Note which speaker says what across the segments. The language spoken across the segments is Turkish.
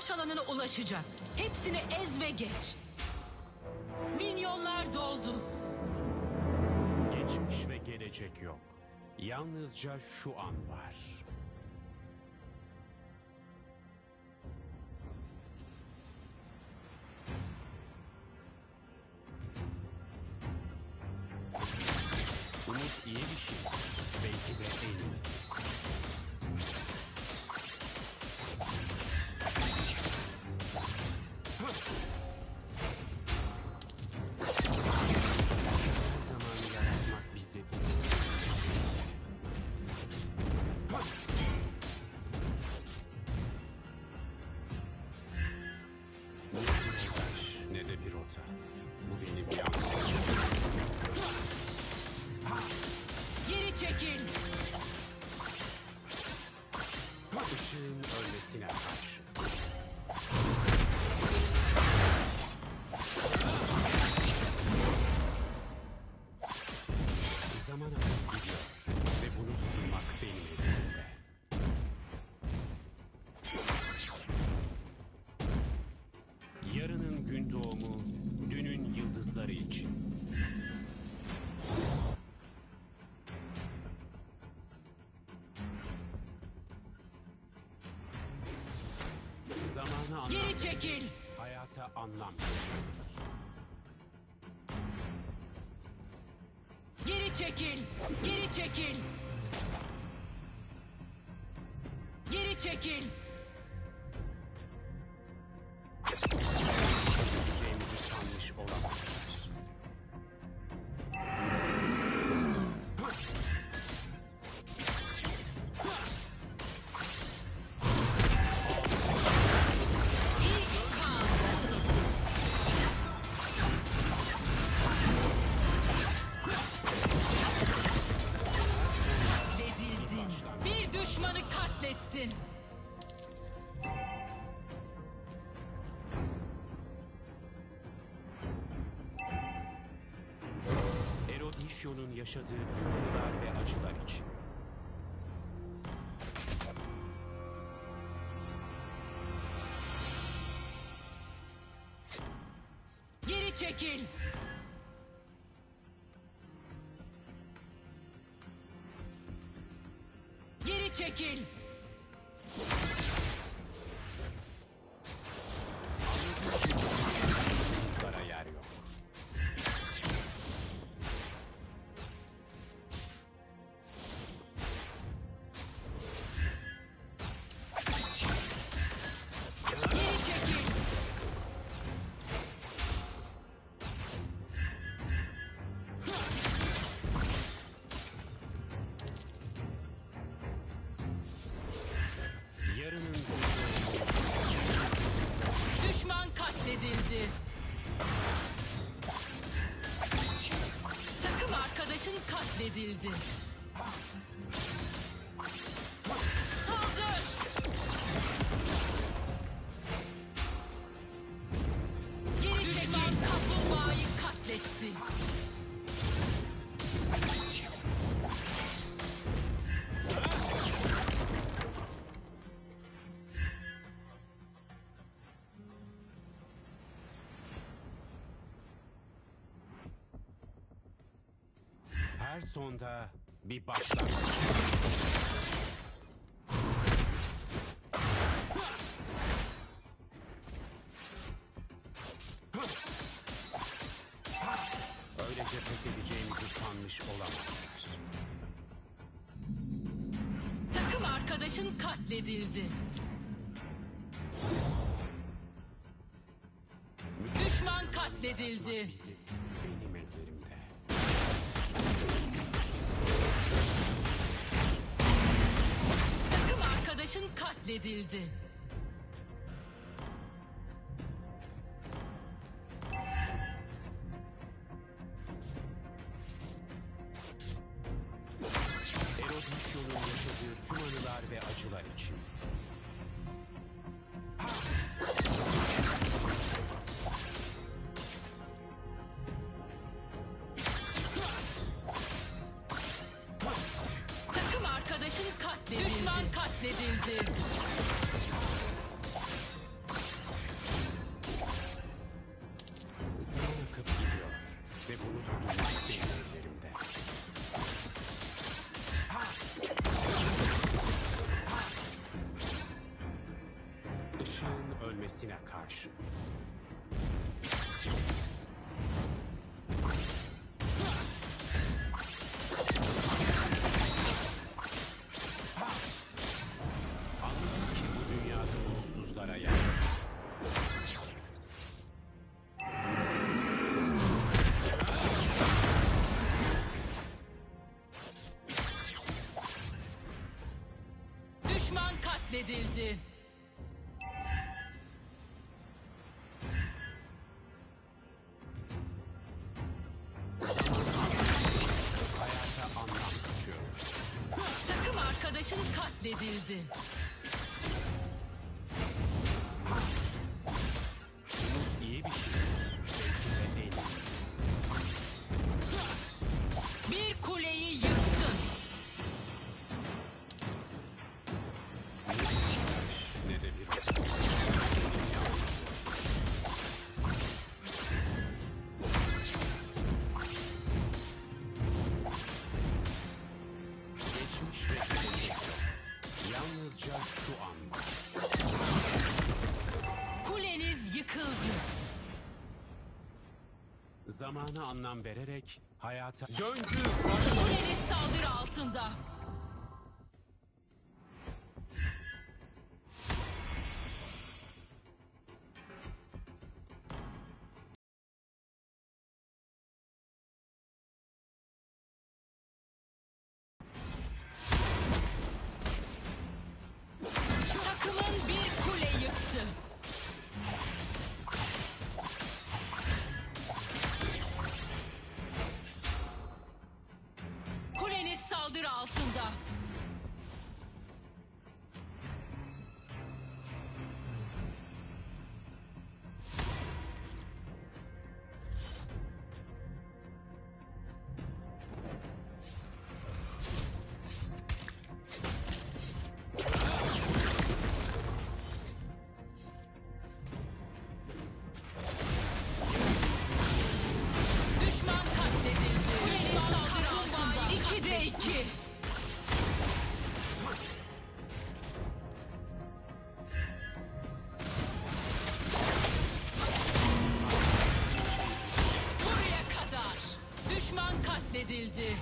Speaker 1: savaş alanına ulaşacak. Hepsini ez ve geç. Minyonlar doldu.
Speaker 2: Geçmiş ve gelecek yok. Yalnızca şu an var. Umut iyi bir şey. Belki de en iyisi. Anlam
Speaker 1: Geri çekil.
Speaker 2: Hayata anlam veriyoruz.
Speaker 1: Geri çekil. Geri çekil. Geri çekil.
Speaker 2: Erodisyo'nun yaşadığı anılar ve acılar için.
Speaker 1: Geri çekil. Geri çekil. Katledildi.
Speaker 2: Her sonda bir başlangıç. Öylece pes edeceğimizi sanmış olamazlar.
Speaker 1: Takım arkadaşın katledildi. Düşman katledildi. Katledildi.
Speaker 2: katledildi. Zaman ve
Speaker 1: bunu durdurmak sinirlerimde.
Speaker 2: Işığın ölmesine karşı.
Speaker 1: katledildi. Takım arkadaşın katledildi.
Speaker 2: Mekana anlam vererek hayata... Döngü...
Speaker 1: Kuleniz saldırı altında. katledildi.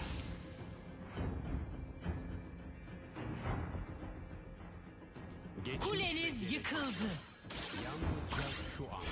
Speaker 1: Kuleniz yıkıldı.
Speaker 2: Yalnızca şu an.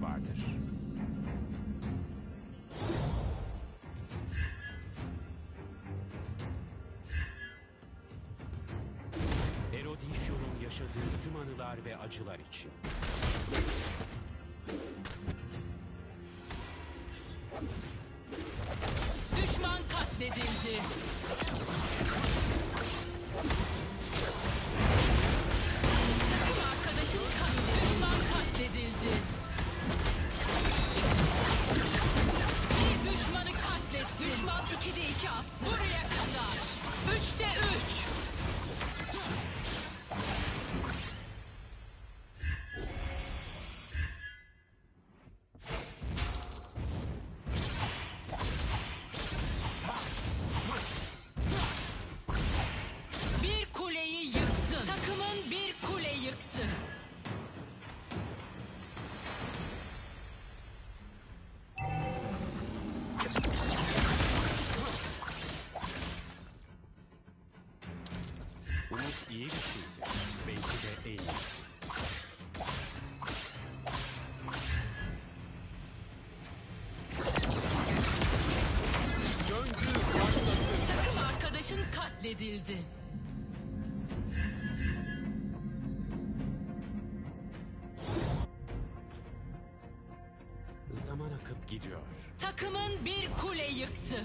Speaker 2: ihtiyaç vardır. Erodisyo'nun yaşadığı tüm anılar ve acılar için.
Speaker 1: katledildi.
Speaker 2: Zaman akıp gidiyor.
Speaker 1: Takımın bir kule yıktı.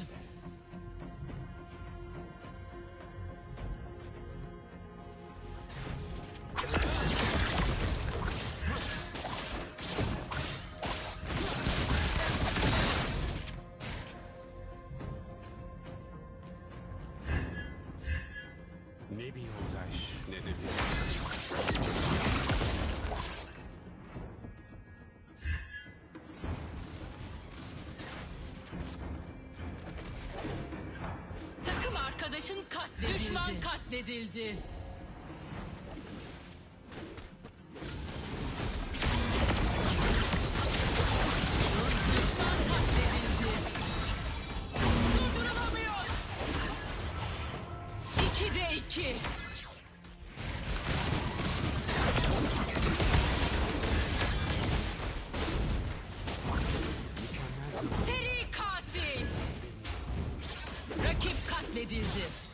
Speaker 1: Arkadaşın katledildi. Düşman katledildi. edildi.